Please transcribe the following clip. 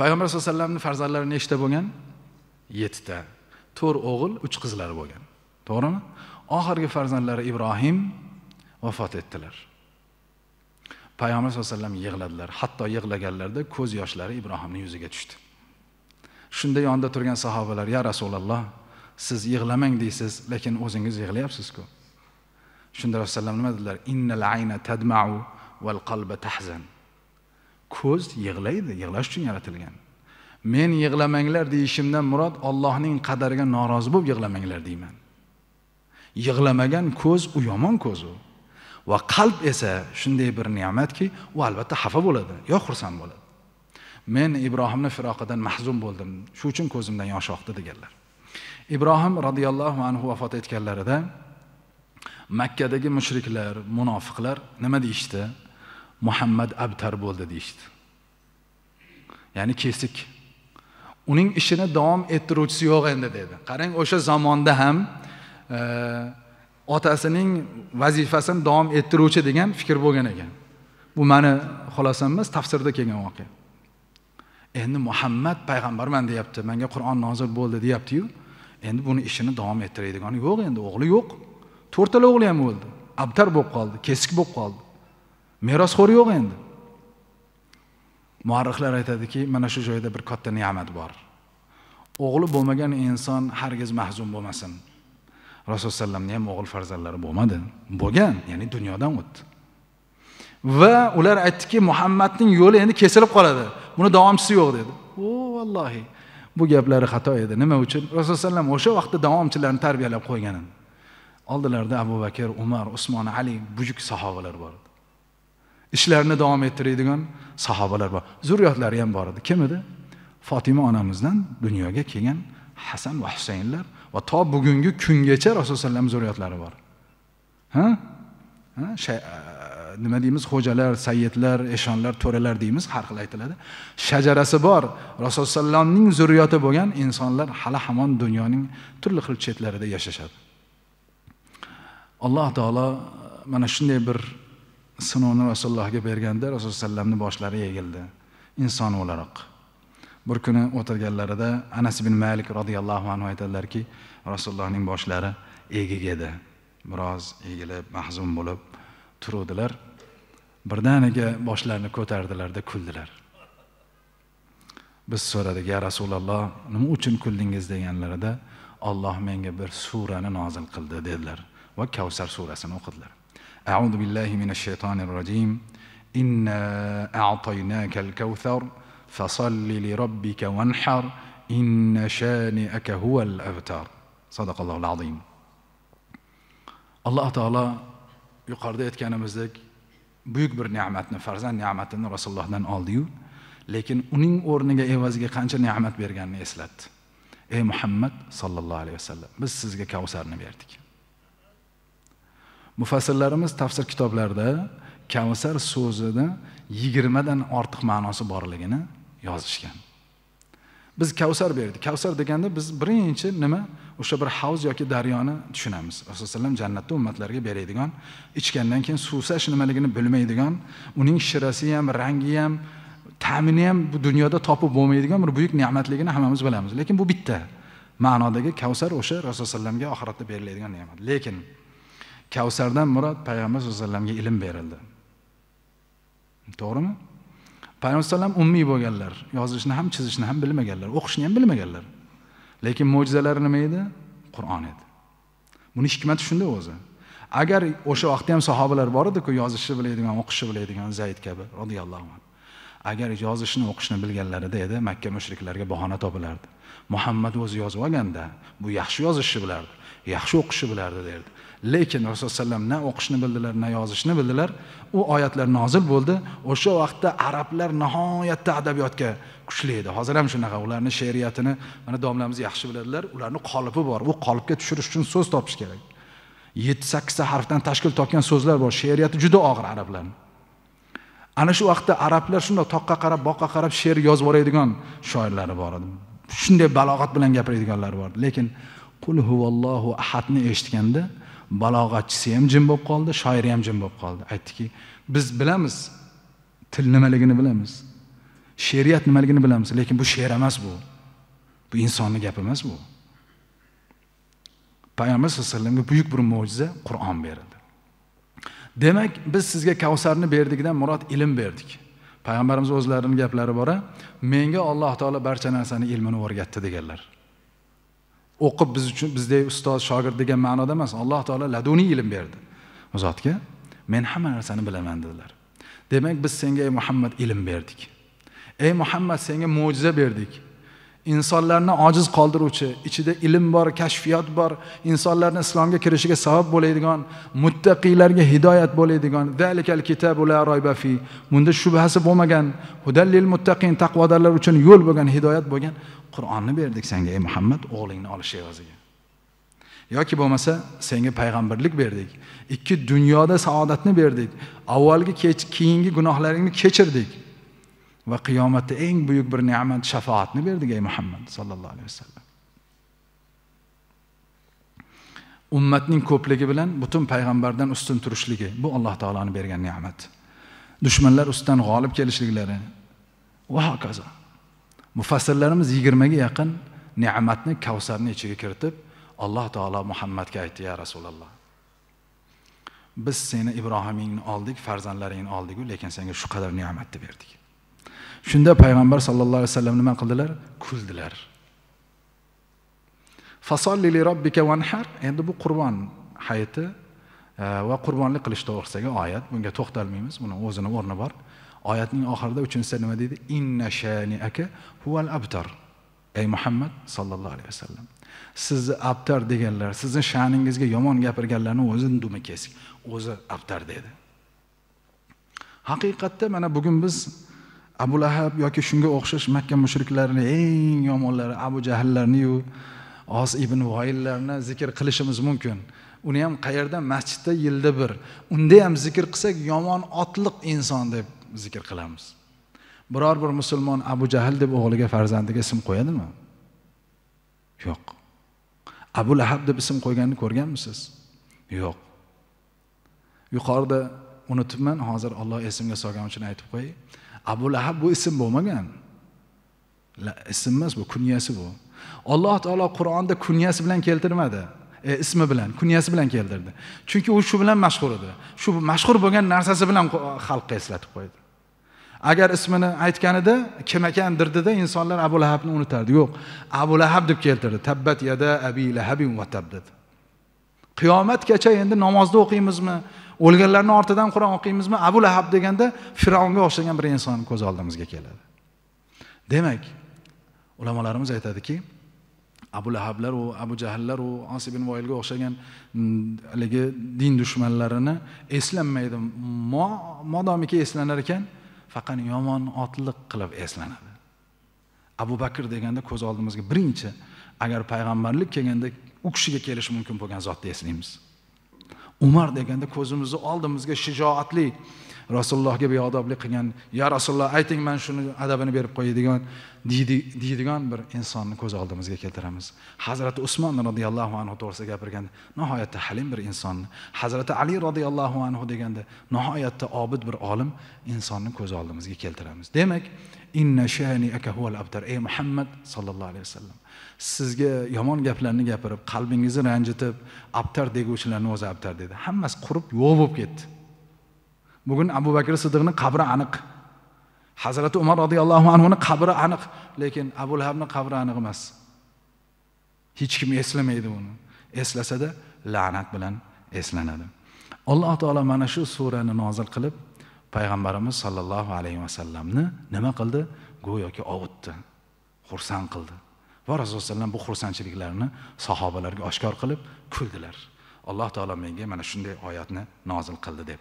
payg'ambar sallallohu alayhi vasallamni farzandlari nechta bo'lgan? Yettita. To'rt o'g'il uch qizlari bo'lgan. To'g'rimi? Oxirgi farzandlari ibrohim vafot etdilar. Payg'ambar sallallohu alayhi vasallam yig'ladilar. Hatto yig'laganlarida ko'z yoshlari ibrohimni yuziga tushdi. Shunda yonida turgan sahobalar ya rasululloh siz yig'lamang deysiz lekin o'zingiz yig'layapsiz-ku. Shunda rasululloh nima dedilar? Innal ayna tadma'u val qalba tahzan ko'z yig'laydi yig'lash uchun yaratilgan. Men yig'lamanglar deyishimdan murod Allohning qadariga norozi bo'lib yig'lamanglar deyman. Yig'lamagan ko'z u yomon ko'z u. Va qalb esa shunday bir ne'matki u albatta xafa bo'ladi yo xursand bo'ladi. Men ibrohimni firoqidan mahzun bo'ldim shu uchun ko'zimdan yosh oqdi deganlar. Ibrohim roziyallohu anhu vafot etganlarida makkadagi mushriklar munofiqlar nima deyishdi? Muhammad abtar bo'ldi deyishdi. Ya'ni kesik. Uning ishini davom ettiruvchisi yo'q endi dedi. Qarang o'sha zamonda ham e, otasining vazifasini davom ettiruvchi degan fikr bo'lgan ekan. Bu mani xulosam emas tafsirda kelgan voqea. Endi muhammad payg'ambarman deyapti menga qur'on nozil bo'ldi deyaptiyu. Endi buni ishini davom ettiradigan yo'q endi o'g'li yo'q. To'rttala o'g'li ham o'ldi abtar bo'lib qoldi kesik bo'lib qoldi. Merosxo'r yo'q endi. Muarrixlar aytadiki mana shu joyda bir katta ne'mat bor. O'g'li bo'lmagan inson hargiz mahzun bo'lmasin. Rasululloh sallamni ham o'g'il farzandlari bo'lmadi. Bo'lgan ya'ni dunyodan o'tdi. Va ular aytdiki muhammadning yo'li endi kesilib qoladi. Buni davomchisi yo'q dedi. O vallohi bu gaplari xato edi. Nima uchun? Rasululloh alayhi o'sha vaqtda davomchilarni tarbiyalab qo'ygan edi oldilarida abu bakr umar usmon ali buyuk sahobalar bor. edi ishlarini davom ettiradigan sahobalar bor. Zurriyotlari ham bor edi. Kim edi? Fotima onamizdan dunyoga kelgan hasan va husaynlar va to bugungi kungacha rasululloh alayhi vasallam zurriyotlari bor. Ha? Ha? E, nima deymiz? Xo'jalar sayyidlar eshonlar to'ralar deymiz? Har xil aytiladi. Shajarasi bor. Rasululloh alayhivasallamning zurriyoti bo'lgan insonlar hali hamon dunyoning turli xil chetlarida yashashadi. Alloh taolo mana shunday bir sinovni rasulullohga berganda rasululloh sallamni boshlari egildi. Inson o'laroq. Bir kuni o'tirganlarida anas ibn malik roziyallohu anhu aytadilarki rasulullohning boshlari egik edi. Biroz egilib mahzun bo'lib turuvdilar. Birdaniga boshlarini ko'tardilarda kuldilar. Biz so'radik ya rasululloh nima uchun kuldingiz? deganlarida olloh menga bir surani nozil qildi dedilar va kavsar surasini o'qidilar. أعوذ بالله من الشيطان الرجيم إنا أعطيناك الكوثر فصل لربك وانحر إن شانئك هو الأبتر صدق الله العظيم alloh taolo yuqorida aytganimizdek buyuk bir ne'matni farzand ne'matini rasulullohdan oldiyu lekin uning o'rniga evaziga qancha ne'mat berganini eslatdi ey muhammad sollallohu alayhi vasallam biz sizga kavsarni berdik mufassirlarimiz tafsir kitoblarida kavsar so'zini yigirmadan ortiq ma'nosi borligini yozishgan. Biz kavsar berdik. Kavsar deganda biz birinchi nima? O'sha bir havz yoki daryoni tushunamiz. Rasululloh alayhi vasallam jannatda ummatlarga beradigan ichgandan keyin suvsash nimaligini bilmaydigan uning shirasi ham rangi ham ta'mini ham bu dunyoda topib bo'lmaydigan bir buyuk ne'matligini hammamiz bilamiz. Lekin bu bitta ma'nodagi kavsar o'sha rasululloh alayhi vasallamga oxiratda beriladigan ne'mat. Lekin kavsardan murod payg'ambar sallallohu alayhi vasallamga ilm berildi. To'g'rimi? Payg'ambar alayhivasallam ummiy bo'lganlar yozishni ham chizishni ham bilmaganlar o'qishni ham bilmaganlar. Lekin mo'jizalari nima edi? Qur'on edi. Buni hikmati shunda o'zi. Agar o'sha vaqtda ham sahobalar bor ediku yozishni biladigan o'qishni biladigan zayd kabi roziyallohu anhu. Agar yozishni o'qishni bilganlarida edi makka mushriklariga bahona topilardi. Muhammad o'zi yozib olganda bu yaxshi yozishni bilardi yaxshi o'qishni bilardi derdi. Lekin rasululloh alayhi na o'qishni bildilar na yozishni bildilar. U oyatlar nozil bo'ldi. O'sha vaqtda arablar nihoyatda adabiyotga kuchli edi. Hozir ham shunaqa ularni she'riyatini mana domlamiz yaxshi biladilar. Ularni qolipi bor. U qolipga tushirish uchun so'z topish kerak. Yetti sakkizta harfdan tashkil topgan so'zlar bor. She'riyati juda og'ir arablarni. Ana shu vaqtda arablar shundoq toqqa qarab boqqa qarab she'r yozib yuboradigan shoirlari bor edi. Shunday balog'at bilan gapiradiganlari bor lekin qul huvallohu ahadni eshitganda balog'atchisi ham jim bo'lib qoldi shoiri ham jim bo'lib qoldi. Aytdiki biz bilamiz til nimaligini bilamiz she'riyat nimaligini bilamiz lekin bu she'r emas bu. Bu insonni gapi emas bu. Payg'ambar sallallohu alayhi vasallamga buyuk bir mo'jiza qur'on berildi demak biz sizga kavsarni berdikdan murod ilm berdik. Payg'ambarimiz o'zlarini gaplari bor menga alloh taolo barcha narsani ilmini o'rgatdi deganlar. O'qib biz uchun bizdek ustoz shogird degan ma'noda emas alloh taolo laduniy ilm berdi. U zotga men hamma narsani bilaman dedilar. Demak biz senga ey muhammad ilm berdik. Ey muhammad senga mo'jiza berdik. Insonlarni ojiz qoldiruvchi ichida ilm bor kashfiyot bor insonlarni islomga kirishiga sabab bo'ladigan muttaqiylarga hidoyat bo'ladigan zalikal kitabu la royba fi. Bunda shubhasi bo'lmagan hudallil muttaqin taqvodorlar uchun yo'l bo'lgan hidoyat bo'lgan qur'onni berdik senga ey muhammad o'g'lingni olish evaziga yoki bo'lmasa senga payg'ambarlik berdik ikki dunyoda saodatni berdik avvalgi keyingi gunohlaringni kechirdik. Va qiyomatda eng buyuk bir ne'mat shafoatni berdik ey muhammad sallallohu alayhi vasallam. Ummatning ko'pligi bilan butun payg'ambardan ustun turishligi bu alloh taoloni bergan ne'mat. Dushmanlar ustidan g'olib kelishliklari va hokazo. Mufassirlarimiz yigirmaga yaqin ne'matni kavsarni ichiga kiritib alloh taolo muhammadga aytdi ya rasululloh biz seni ibrohimingni oldik farzandlaringni oldiku lekin senga shu qadar ne'matni berdik. Shunda payg'ambar sallallohu alayhi vasallam nima qildilar? Kuldilar. Fasolli li robbika vanhar endi bu qurbon hayiti e, va qurbonlik qilish to'g'risidagi oyat. Bunga to'xtalmaymiz. Buni o'zini o'rni bor. Oyatning oxirida uchinchisida nima deydi? Inna shaniaka huval abtar. Ey muhammad sallallohu alayhi vasallam sizni abtar deganlar sizni sha'ningizga yomon gapirganlarni o'zi dumi kesik? O'zi abtar dedi. Haqiqatda mana bugun biz abu lahab yoki shunga o'xshash makka mushriklarini eng yomonlari abu jahllarniyu os ibn voillarni zikr qilishimiz mumkin. Uni ham qayerda? Masjidda yilda bir. Unda ham zikr qilsak yomon otliq inson deb zikr qilamiz. Biror bir musulmon abu jahl deb o'g'liga farzandiga ism qo'yadimi? Yo'q. Abu lahab deb ism qo'yganini ko'rganmisiz? Yo'q. Yuqorida unutibman hozir olloh esimga solgani uchun aytib qo'yay. Abu lahab bu ism bo'lmagan. Ism emas bu kunyasi bu. Alloh taolo qur'onda kunyasi bilan keltirmadi. E, ismi bilan kunyasi bilan keltirdi. Chunki u shu bilan mashhur edi. Shu mashhur bo'lgan narsasi bilan xalqqa eslatib qo'ydi. Agar ismini aytganida kim ekan dirdida insonlar abu lahabni unutardi. Yo'q abu lahab deb keltirdi. Tabbat yada abi lahabin va tab dedi. Qiyomatgacha endi namozda o'qiymizmi? O'lganlarni ortidan qur'on o'qiymizmi? Abu lahab deganda fir'avnga o'xshagan bir inson ko'z oldimizga keladi. Demak ulamolarimiz aytadiki abu lahablar u abu jahllar u osib ibn voilga o'xshagan mm, haligi din dushmanlarini eslanmaydi. Modomiki eslanar ekan faqat yomon otliq qilib eslanadi. Abu bakr deganda ko'z oldimizga birinchi agar payg'ambarlik kelganda u kishiga kelishi mumkin bo'lgan zotni eslaymiz umar deganda ko'zimizni oldimizga shijoatli rasulullohga beodoblik qilgan ya rasululloh ayting man shuni adabini berib qo'yadigan deydigan bir insonni ko'z oldimizga keltiramiz. Hazrati usmon roziyallohu anhu to'g'risida gapirganda nihoyatda halim bir insonni. Hazrati ali roziyallohu anhu deganda nihoyatda obid bir olim insonni ko'z oldimizga keltiramiz. Demak inna aka huval abtar. Ey muhammad sallallohu alayhi vasallam sizga yomon gaplarni gapirib qalbingizni ranjitib abtar deguvchilarni o'zi abtar dedi. Hammasi qurib yo'q bo'lib ketdi. Bugun abu bakr siddiqni qabri aniq. Hazrati umar roziyallohu anhuni qabri aniq lekin abu lahabni qabri aniq emas. Hech kim eslamaydi uni eslasada la'nat bilan eslanadi. Alloh taolo mana shu surani nozil qilib payg'ambarimiz sollallohu alayhi vasallamni nima qildi? Go'yoki ovutdi xursand qildi. Va rasululloh alayhi bu xursandchiliklarni sahobalarga oshkor qilib kuldilar. Alloh taolo menga mana shunday oyatni nozil qildi deb.